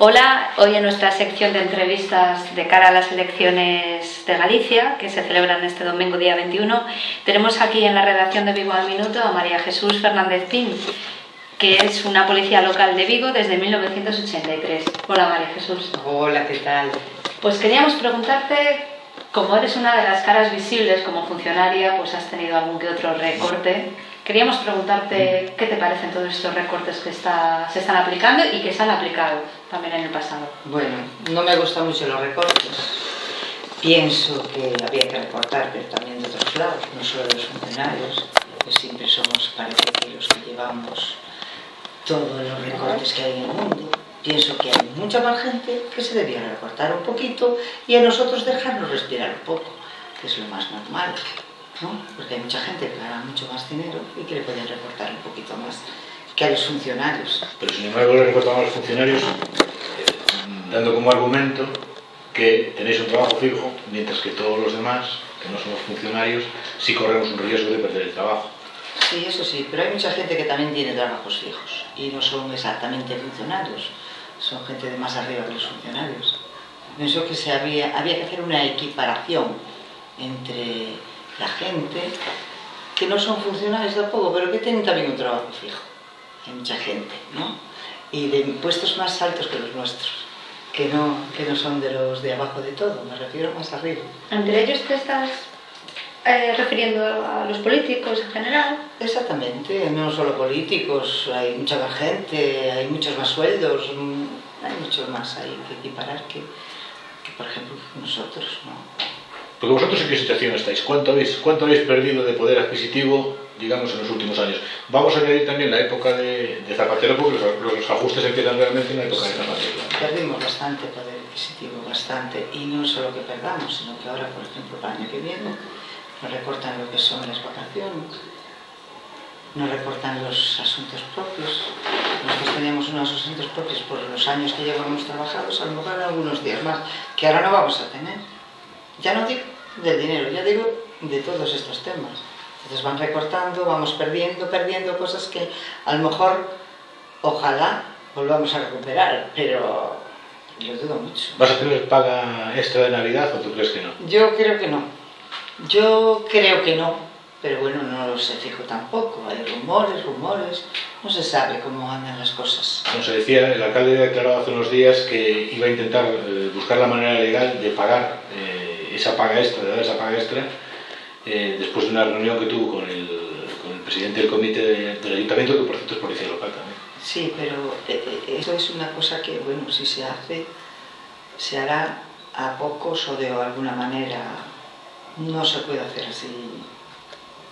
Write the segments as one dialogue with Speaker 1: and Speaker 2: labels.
Speaker 1: Hola, hoy en nuestra sección de entrevistas de cara a las elecciones de Galicia, que se celebran este domingo día 21, tenemos aquí en la redacción de Vigo al Minuto a María Jesús Fernández Pin, que es una policía local de Vigo desde 1983. Hola María Jesús.
Speaker 2: Hola, ¿qué tal?
Speaker 1: Pues queríamos preguntarte, como eres una de las caras visibles como funcionaria, pues has tenido algún que otro recorte. Queríamos preguntarte qué te parecen todos estos recortes que está, se están aplicando y que se han aplicado también en el pasado.
Speaker 2: Bueno, no me gustan mucho los recortes. Pienso que había que recortar, pero también de otros lados, no solo de los funcionarios, que siempre somos, parece que los que llevamos todos los recortes que hay en el mundo. Pienso que hay mucha más gente que se debía recortar un poquito y a nosotros dejarnos respirar un poco, que es lo más normal. ¿No? Porque hay mucha gente que gana mucho más dinero y que le pueden recortar un poquito más que a los funcionarios.
Speaker 3: Pero sin embargo le recortamos a los funcionarios eh, dando como argumento que tenéis un trabajo fijo, mientras que todos los demás, que no somos funcionarios, sí corremos un riesgo de perder el trabajo.
Speaker 2: Sí, eso sí, pero hay mucha gente que también tiene trabajos fijos y no son exactamente funcionarios, son gente de más arriba que los funcionarios. Pienso que se había, había que hacer una equiparación entre la gente que no son funcionarios tampoco, pero que tienen también un trabajo fijo. Hay mucha gente, ¿no? Y de impuestos más altos que los nuestros, que no, que no son de los de abajo de todo, me refiero más arriba.
Speaker 1: Entre ellos te estás eh, refiriendo a los políticos en general.
Speaker 2: Exactamente, no solo políticos, hay mucha más gente, hay muchos más sueldos, hay mucho más ahí que equiparar que, que por ejemplo, nosotros, ¿no?
Speaker 3: Porque vosotros en qué situación estáis, ¿Cuánto habéis, cuánto habéis perdido de poder adquisitivo, digamos, en los últimos años? Vamos a añadir también la época de, de Zapatero, porque los, los, ajustes empiezan realmente en la época de Zapatero.
Speaker 2: Perdimos bastante poder adquisitivo, bastante, y no solo que perdamos, sino que ahora, por ejemplo, para el año que viene, nos recortan lo que son las vacaciones, nos recortan los asuntos propios. Nosotros teníamos unos asuntos propios por los años que llevamos trabajados, a lo mejor algunos días más, que ahora no vamos a tener. Ya no digo del dinero, ya digo de todos estos temas. Entonces van recortando, vamos perdiendo, perdiendo cosas que a lo mejor, ojalá, volvamos a recuperar, pero yo dudo mucho.
Speaker 3: ¿Vas a tener paga extra de Navidad o tú crees que no?
Speaker 2: Yo creo que no. Yo creo que no, pero bueno, no lo sé fijo tampoco. Hay rumores, rumores, no se sabe cómo andan las cosas.
Speaker 3: Como se decía, el alcalde ha declarado hace unos días que iba a intentar eh, buscar la manera legal de pagar eh, esa paga extra, de dar esa paga extra, eh, después de una reunión que tuvo con el, con el presidente del comité de, del ayuntamiento, que por cierto es policía local también.
Speaker 2: Sí, pero eh, eh, eso es una cosa que, bueno, si se hace, se hará a pocos o de alguna manera. No se puede hacer así.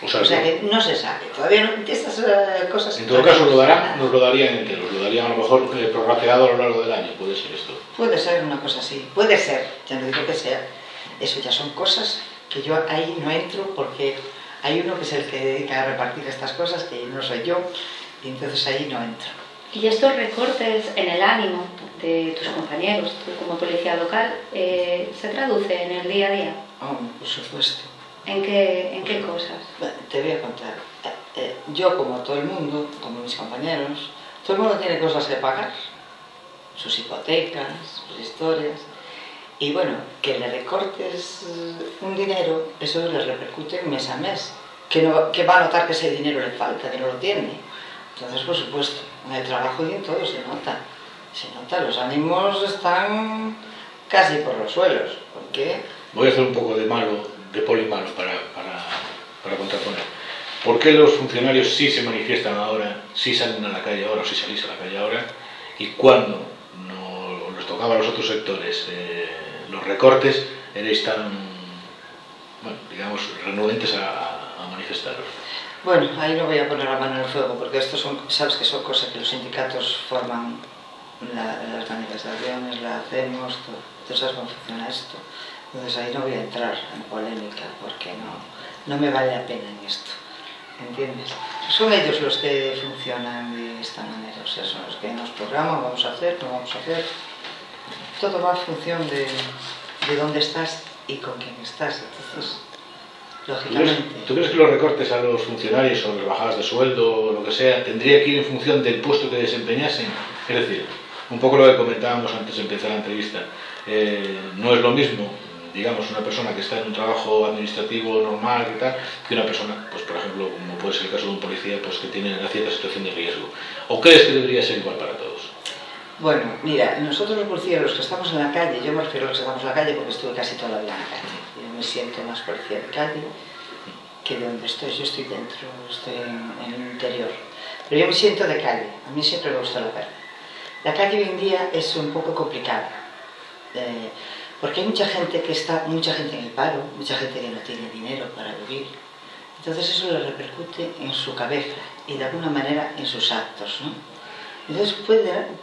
Speaker 3: O sea,
Speaker 2: O sea que no se sabe. Todavía no, estas eh, cosas.
Speaker 3: en todo caso, lo darán, nos lo darían entero, lo darían a lo mejor prorrateado a lo largo del año, puede ser esto.
Speaker 2: Puede ser una cosa así. Puede ser, ya no digo que sea. Eso ya son cosas que yo ahí no entro porque hay uno que es el que dedica a repartir estas cosas, que no soy yo, y entonces ahí no entro.
Speaker 1: Y estos recortes en el ánimo de tus compañeros, tú como policía local, eh, ¿se traduce en el día a día?
Speaker 2: Oh, por supuesto.
Speaker 1: ¿En qué, en qué cosas?
Speaker 2: Bueno, Te voy a contar. Eh, eh, Yo, como todo el mundo, como mis compañeros, todo el mundo tiene cosas que pagar. Sus hipotecas, sus historias. Y bueno, que le recortes un dinero, eso les repercute mes a mes. Que, no, que va a notar que ese dinero le falta, que no lo tiene. Entonces, por supuesto, en el trabajo y en todo se nota. Se nota, los ánimos están casi por los suelos. Porque
Speaker 3: Voy a hacer un poco de malo, de poli malo para, para, para contraponer. ¿Por qué los funcionarios sí se manifiestan ahora, sí salen a la calle ahora o sí salís a la calle ahora? Y cuando no les tocaba a los otros sectores eh, los recortes erais tan, bueno, digamos, renuentes a, a manifestaros.
Speaker 2: Bueno, ahí no voy a poner la mano en el fuego, porque esto son, sabes que son cosas que los sindicatos forman, la, las manifestaciones, la hacemos, todo, entonces sabes cómo funciona esto. Entonces ahí no voy a entrar en polémica, porque no, no me vale la pena en esto. ¿entiendes? Son ellos los que funcionan de esta manera, o sea, son los que nos programan, vamos a hacer, no vamos a hacer. Todo va en función de, de dónde estás y con quién estás. Entonces,
Speaker 3: ¿Tú crees,
Speaker 2: lógicamente.
Speaker 3: tú crees que los recortes a los funcionarios o las bajadas de sueldo o lo que sea tendría que ir en función del puesto que desempeñasen? Es decir, un poco lo que comentábamos antes de empezar la entrevista. Eh, no es lo mismo, digamos, una persona que está en un trabajo administrativo normal y tal, que una persona, pues por ejemplo, como puede ser el caso de un policía, pues que tiene una cierta situación de riesgo. ¿O crees que debería ser igual para todos?
Speaker 2: Bueno, mira, nosotros los policías, los que estamos en la calle, yo me refiero a los que estamos en la calle porque estuve casi toda la vida en la calle. Yo me siento más policía de calle que de donde estoy. Yo estoy dentro, estoy en, en el interior. Pero yo me siento de calle. A mí siempre me gusta la calle. La calle hoy en día es un poco complicada. Eh, porque hay mucha gente que está, mucha gente en el paro, mucha gente que no tiene dinero para vivir. Entonces eso le repercute en su cabeza y de alguna manera en sus actos. ¿no? Entonces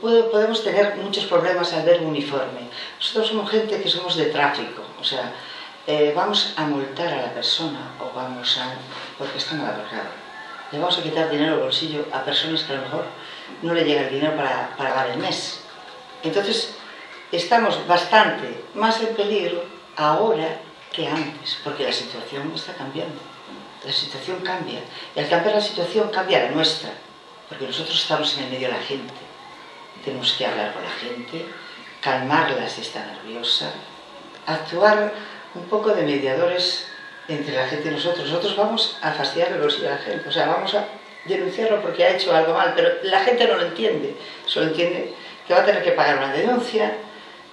Speaker 2: podemos tener muchos problemas al ver un uniforme. Nosotros somos gente que somos de tráfico, o sea, eh, vamos a multar a la persona o vamos a... porque está mal aparcado. Le vamos a quitar dinero al bolsillo a personas que a lo mejor no le llega el dinero para, para pagar el mes. Entonces, estamos bastante más en peligro ahora que antes, porque la situación está cambiando. La situación cambia. Y al cambiar la situación cambia la nuestra, porque nosotros estamos en el medio de la gente. Tenemos que hablar con la gente, calmarla si está nerviosa, actuar un poco de mediadores entre la gente y nosotros. Nosotros vamos a fastidiar el a la gente, o sea, vamos a denunciarlo porque ha hecho algo mal, pero la gente no lo entiende, solo entiende que va a tener que pagar una denuncia,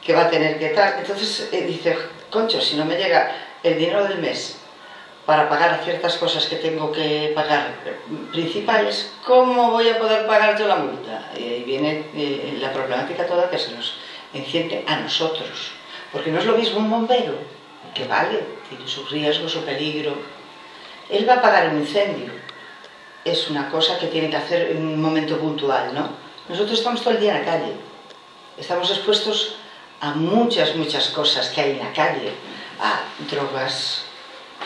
Speaker 2: que va a tener que tal. Entonces eh, dice, concho, si no me llega el dinero del mes para pagar ciertas cosas que tengo que pagar principales, ¿cómo voy a poder pagar yo la multa? Y ahí viene eh, la problemática toda que se nos enciende a nosotros. Porque no es lo mismo un bombero, que vale, tiene su riesgo, su peligro. Él va a pagar un incendio. Es una cosa que tiene que hacer en un momento puntual, ¿no? Nosotros estamos todo el día en la calle. Estamos expuestos a muchas, muchas cosas que hay en la calle, a drogas,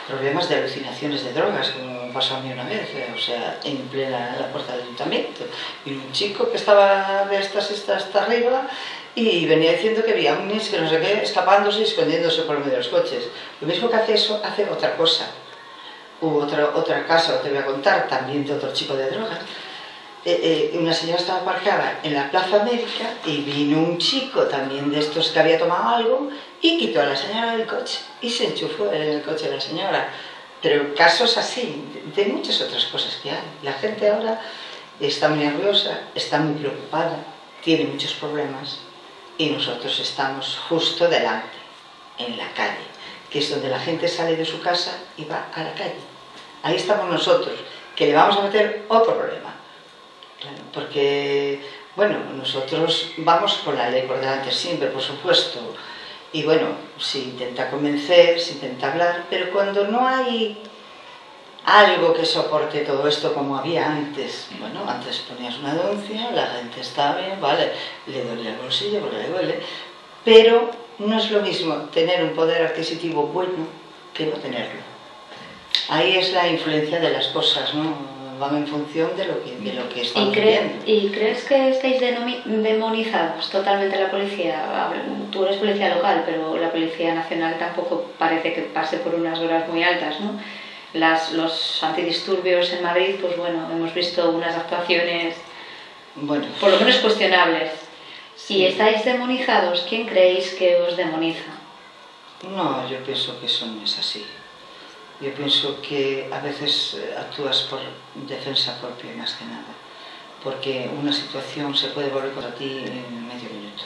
Speaker 2: problemas de alucinaciones de drogas, como pasó a mí una vez, eh, o sea, en plena la puerta del ayuntamiento. Y un chico que estaba de estas estas hasta arriba y venía diciendo que había un que no sé qué, escapándose y escondiéndose por medio de los coches. Lo mismo que hace eso, hace otra cosa. Hubo otra, otra casa, te voy a contar, también de otro chico de drogas, eh, eh, una señora estaba aparcada en la Plaza América y vino un chico también de estos que había tomado algo y quitó a la señora del coche y se enchufó en el coche de la señora. Pero casos así, de muchas otras cosas que hay. La gente ahora está muy nerviosa, está muy preocupada, tiene muchos problemas y nosotros estamos justo delante, en la calle, que es donde la gente sale de su casa y va a la calle. Ahí estamos nosotros, que le vamos a meter otro problema Porque, bueno, nosotros vamos con la ley por delante siempre, por supuesto, y bueno, se intenta convencer, se intenta hablar, pero cuando no hay algo que soporte todo esto como había antes, bueno, antes ponías una denuncia, la gente está bien, vale, le duele el bolsillo porque le duele, pero no es lo mismo tener un poder adquisitivo bueno que no tenerlo. Ahí es la influencia de las cosas, ¿no? Van en función de lo que, de lo que estamos
Speaker 1: ¿Y, ¿Y crees que estáis demonizados totalmente la policía? Tú eres policía local, pero la policía nacional tampoco parece que pase por unas horas muy altas, ¿no? Las, los antidisturbios en Madrid, pues bueno, hemos visto unas actuaciones, bueno, por lo menos cuestionables. Si estáis demonizados, ¿quién creéis que os demoniza?
Speaker 2: No, yo pienso que eso no es así. Yo pienso que a veces eh, actúas por defensa propia más que nada, porque una situación se puede volver contra ti en medio minuto.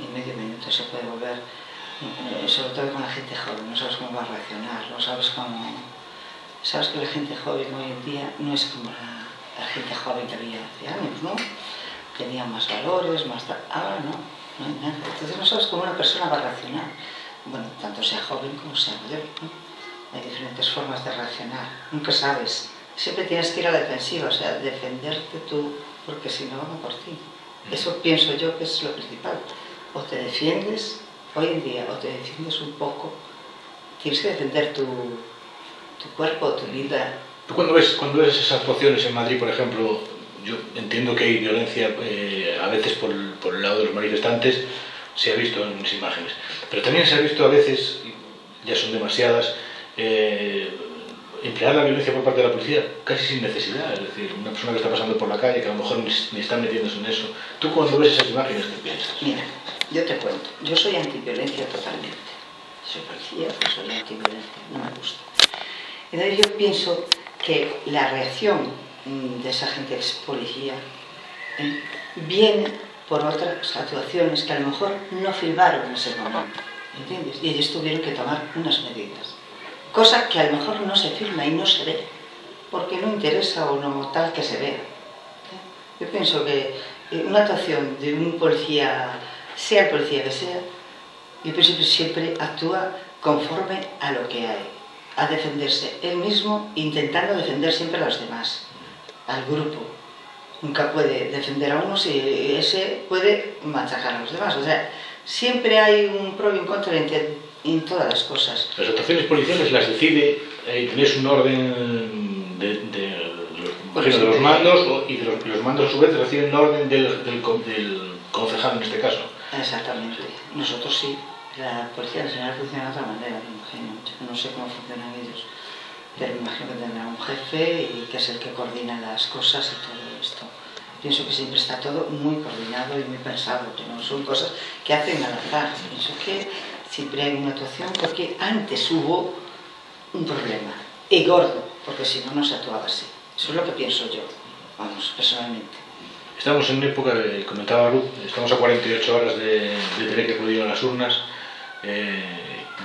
Speaker 2: En medio minuto se puede volver, eh, sobre todo con la gente joven, no sabes cómo va a reaccionar, no sabes cómo... Sabes que la gente joven hoy en día no es como la, gente joven que había hace años, ¿no? Tenía más valores, más... Ahora no, no hay nada. Entonces no sabes cómo una persona va a reaccionar. Bueno, tanto sea joven como sea mayor, ¿no? Hay diferentes formas de reaccionar. Nunca sabes. Siempre tienes que ir a la defensiva, o sea, defenderte tú, porque si no, van por ti. Eso pienso yo que es lo principal. O te defiendes, hoy en día, o te defiendes un poco, tienes que defender tu, tu cuerpo, tu vida.
Speaker 3: ¿Tú cuando ves, cuando ves esas actuaciones en Madrid, por ejemplo, yo entiendo que hay violencia eh, a veces por, por el lado de los manifestantes, se ha visto en las imágenes, pero también se ha visto a veces, ya son demasiadas, eh, emplear la violencia por parte de la policía casi sin necesidad. Es decir, una persona que está pasando por la calle, que a lo mejor ni, está metiéndose en eso. ¿Tú cuando ves esas imágenes qué piensas?
Speaker 2: Mira, yo te cuento, yo soy antiviolencia totalmente. Soy policía, soy antiviolencia, no me gusta. Entonces yo pienso que la reacción mm, de esa gente que es policía ¿eh? viene por otras actuaciones que a lo mejor no filmaron en ese momento, ¿entiendes? Y ellos tuvieron que tomar unas medidas. Cosa que a lo mejor no se filma y no se ve, porque no interesa o no tal que se vea. Yo pienso que eh, una actuación de un policía, sea el policía que sea, yo pienso que siempre actúa conforme a lo que hay, a defenderse él mismo, intentando defender siempre a los demás, al grupo. Nunca puede defender a uno si ese puede machacar a los demás. O sea, siempre hay un pro y un contra en, en todas las cosas.
Speaker 3: Las actuaciones policiales las decide, eh, tienes un orden de, de,
Speaker 2: Pues
Speaker 3: de, los
Speaker 2: de-
Speaker 3: mandos y de los, los mandos a su vez reciben orden del, del, del concejal en este caso.
Speaker 2: Exactamente. Nosotros sí. La Policía Nacional funciona de otra manera, me imagino. Yo no sé cómo funcionan ellos. Pero me imagino que tendrá un jefe y que es el que coordina las cosas y todo esto. Pienso que siempre está todo muy coordinado y muy pensado, que no son cosas que hacen al azar. Pienso que siempre hay una actuación porque antes hubo un problema. Y gordo, porque si no, no se actuaba así. Eso es lo que pienso yo, vamos, personalmente.
Speaker 3: Estamos en época, de, comentaba Ruth, estamos a 48 horas de, de tener que acudir a las urnas. Eh,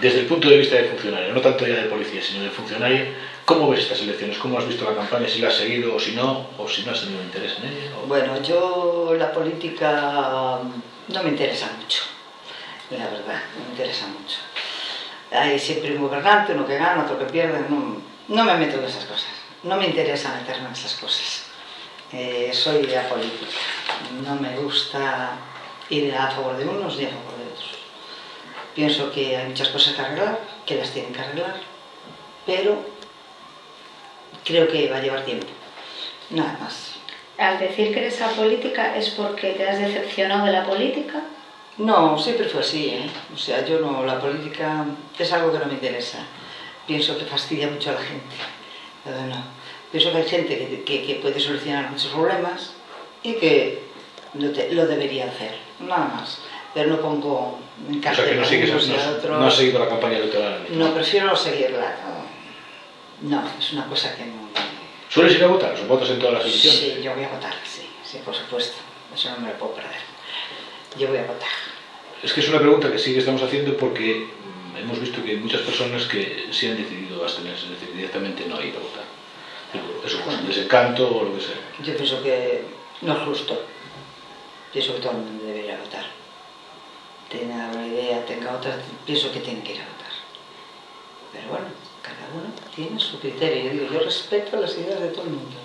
Speaker 3: desde el punto de vista de funcionario, no tanto ya de policía, sino de funcionario, ¿cómo ves estas elecciones? ¿Cómo has visto la campaña? ¿Si la has seguido o si no? ¿O si no has tenido interés en ella? o-
Speaker 2: Bueno, yo la política no me interesa mucho, la verdad, no me interesa mucho. Hay siempre un gobernante, uno que gana, otro que pierde, no, no me meto en esas cosas, no me interesa meterme en esas cosas. Eh, soy apolítica, no me gusta ir a favor de unos ni a favor de otros. Pienso que hay muchas cosas que arreglar, que las tienen que arreglar, pero creo que va a llevar tiempo, nada más.
Speaker 1: Al decir que eres apolítica es porque te has decepcionado de la política.
Speaker 2: No, siempre fue así, ¿eh? O sea, yo no, la política es algo que no me interesa. Pienso que fastidia mucho a la gente. Pero no. Pienso que hay gente que, que- que puede solucionar muchos problemas y que lo, te- lo debería hacer, nada más. Pero no pongo en
Speaker 3: O sea, que no, sigues, no,
Speaker 2: otros.
Speaker 3: no has seguido la campaña electoral.
Speaker 2: No, prefiero no seguirla. No, es una cosa que no...
Speaker 3: ¿Sueles ir a votar? ¿O votas en todas las elecciones?
Speaker 2: Sí, yo voy a votar, sí, sí, por supuesto. Eso no me lo puedo perder. Yo voy a votar.
Speaker 3: Es que es una pregunta que sí que estamos haciendo porque hemos visto que hay muchas personas que sí han decidido abstenerse, es decir, directamente no ir a votar. Eso, por desencanto o lo que sea.
Speaker 2: Yo pienso que no es justo. Pienso que todo el mundo debería votar. Tenga una idea, tenga otra, pienso que tiene que ir a votar. Pero bueno, cada uno tiene su criterio. Yo digo, yo respeto las ideas de todo el mundo.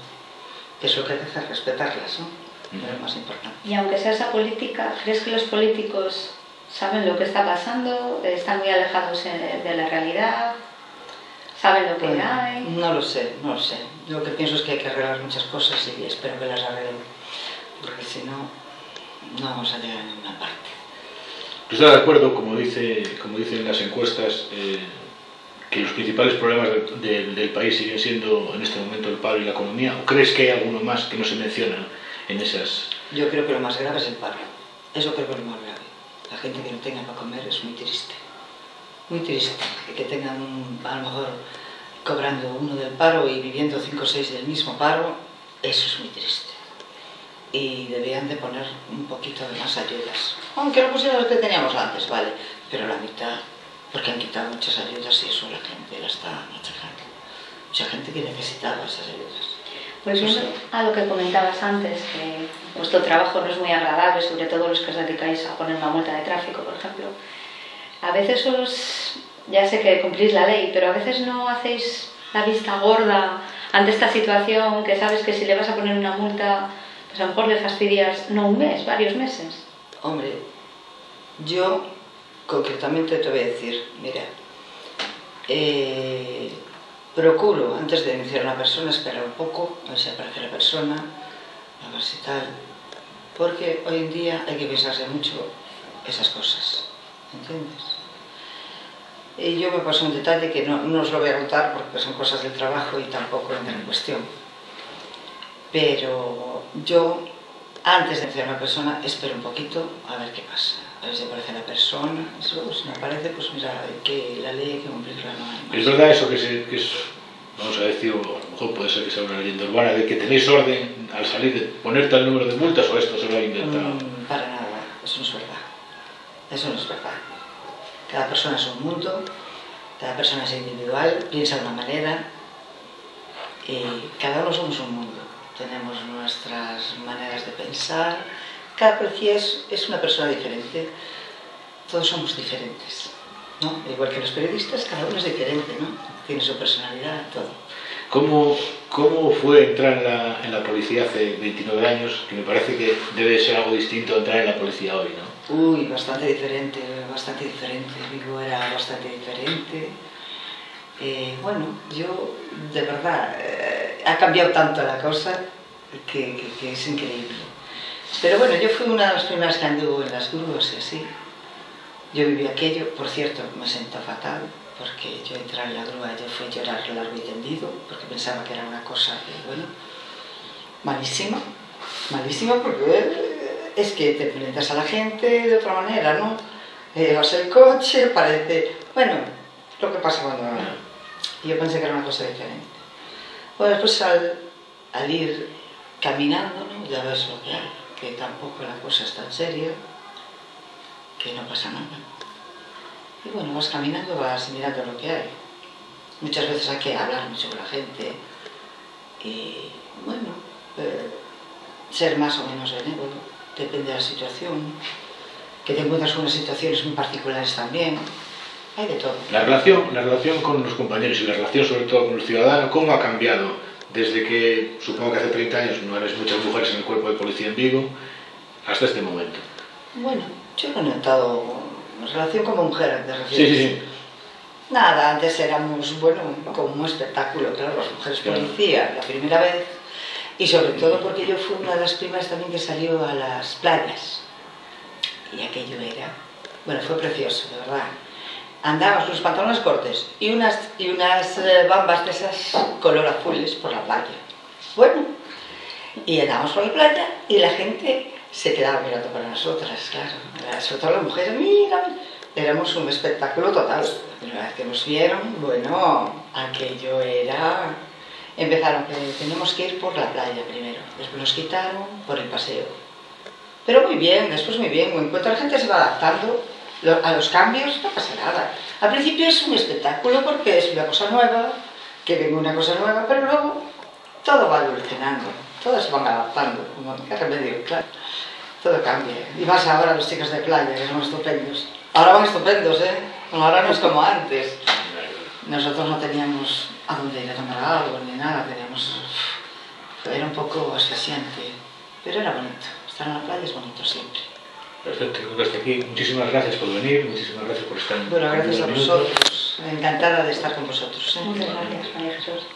Speaker 2: Es lo que hay que hacer, respetarlas, ¿no? Es lo más importante.
Speaker 1: Y aunque seas apolítica, ¿crees que los políticos saben lo que está pasando? ¿Están muy alejados eh, de la realidad? ¿Saben lo que
Speaker 2: Bueno,
Speaker 1: hay?
Speaker 2: no lo sé, no lo sé. Lo que pienso es que hay que arreglar muchas cosas y espero que las arreglen. Porque si no, no vamos a llegar a ninguna parte.
Speaker 3: ¿Tú estás de acuerdo, como, dice, como dicen las encuestas, eh, que los principales problemas del- del- del país siguen siendo en este momento el paro y la economía? ¿O crees que hay alguno más que no se menciona en esas...
Speaker 2: Yo creo que lo más grave es el paro. Eso creo que es lo más grave. La gente que no tenga para comer es muy triste. Muy triste. Que tengan, un- a lo mejor, cobrando uno del paro y viviendo cinco o seis del mismo paro, eso es muy triste. Y deberían de poner un poquito de más ayudas. Aunque no pusieran lo que teníamos antes, vale. Pero la mitad, porque han quitado muchas ayudas y eso la gente la está machacando. Mucha gente que necesitaba esas ayudas.
Speaker 1: Volviendo
Speaker 2: Eso sí.
Speaker 1: a lo que comentabas antes, que vuestro trabajo no es muy agradable, sobre todo los que os dedicáis a poner una multa de tráfico, por ejemplo. A veces os, ya sé que cumplís la ley, pero a veces no hacéis la vista gorda ante esta situación que sabes que si le vas a poner una multa, pues a lo mejor le fastidias no un mes, varios meses.
Speaker 2: Hombre, yo concretamente te voy a decir, mira, eh, procuro antes de denunciar a una persona esperar un poco, a ver si aparece la persona, a ver si tal, porque hoy en día hay que pensarse mucho esas cosas, ¿entiendes? Y yo me pasó un detalle que no, no os lo voy a contar porque son cosas del trabajo y tampoco entra en cuestión. Pero yo, antes de a una persona, espero un poquito a ver qué pasa. A ver si aparece la persona. Eso, si no aparece, pues mira, que la ley hay que cumplirla. No.
Speaker 3: Es verdad eso que, se, que es, vamos a decir, o a lo mejor puede ser que sea una leyenda urbana, de que tenéis orden al salir de ponerte el número de multas o esto se lo ha inventado.
Speaker 2: Mm, para nada, eso no es verdad. Eso no es verdad. Cada persona es un mundo, cada persona es individual, piensa de una manera y cada uno somos un mundo. Tenemos nuestras maneras de pensar, cada policía es, es una persona diferente, todos somos diferentes. ¿no? Igual que los periodistas, cada uno es diferente, ¿no? tiene su personalidad, todo.
Speaker 3: ¿Cómo, ¿Cómo fue entrar en la, en la policía hace 29 años? Que me parece que debe ser algo distinto entrar en la policía hoy, ¿no?
Speaker 2: Uy, bastante diferente, bastante diferente. Vigo era bastante diferente. Eh, bueno, yo, de verdad, eh, ha cambiado tanto la cosa que, que- que es increíble. Pero bueno, yo fui una de las primeras que anduvo en las grúas y así. Yo viví aquello, por cierto, me sentó fatal, porque yo entrar en la grúa, yo fui a llorar largo y tendido, porque pensaba que era una cosa que, bueno, malísima, malísima porque eh, es que te enfrentas a la gente de otra manera, ¿no? Eh, vas el coche, parece, bueno, lo que pasa cuando... Yo pensé que era una cosa diferente. Bueno, después al, al ir caminando, ¿no? ya ves lo que hay, que tampoco la cosa es tan seria, que no pasa nada. Y bueno, vas caminando, vas mirando lo que hay. Muchas veces hay que hablar mucho con la gente y, bueno, eh, ser más o menos benévolo, depende de la situación, que te encuentras con unas situaciones muy particulares también, hay de todo.
Speaker 3: La relación, la relación con los compañeros y la relación sobre todo con el ciudadano, ¿cómo ha cambiado desde que, supongo que hace 30 años no eres muchas mujeres en el cuerpo de policía en Vigo, hasta este momento?
Speaker 2: Bueno, yo lo he notado relación como mujer, de
Speaker 3: Sí, sí, sí.
Speaker 2: Nada, antes éramos, bueno, como un espectáculo, claro, las mujeres
Speaker 3: Claro.
Speaker 2: policía, la primera vez, y sobre todo porque yo fui una de las primeras también que salió a las playas. Y aquello era, bueno, fue precioso, de verdad. Con los pantalones cortos y unas, y unas eh, bambas de esas color azules por la playa. Bueno, y andábamos por la playa y la gente se quedaba mirando para nosotras, claro. Sobre todo las mujeres, mira, éramos un espectáculo total. La primera vez que nos vieron, bueno, aquello era... Empezaron que tenemos que ir por la playa primero, después nos quitaron por el paseo. Pero muy bien, después muy bien, en cuanto la gente se va adaptando a los cambios no pasa nada. Al principio es un espectáculo porque es una cosa nueva, que venga una cosa nueva, pero luego todo va evolucionando, todo se van adaptando, como que remedio, claro. Todo cambia. Y más ahora los chicos de playa, que son estupendos. Ahora van estupendos, ¿eh? Ahora no es como antes. Nosotros no teníamos a dónde ir a tomar algo ni nada, teníamos... Era un poco asfixiante, pero era bonito. Estar en la playa es bonito siempre.
Speaker 3: Perfecto, creo que hasta aquí. Muchísimas gracias por venir, muchísimas gracias por estar en
Speaker 2: Bueno, gracias a vosotros. Encantada de estar con vosotros. ¿eh?
Speaker 1: Muchas gracias, María Jesús.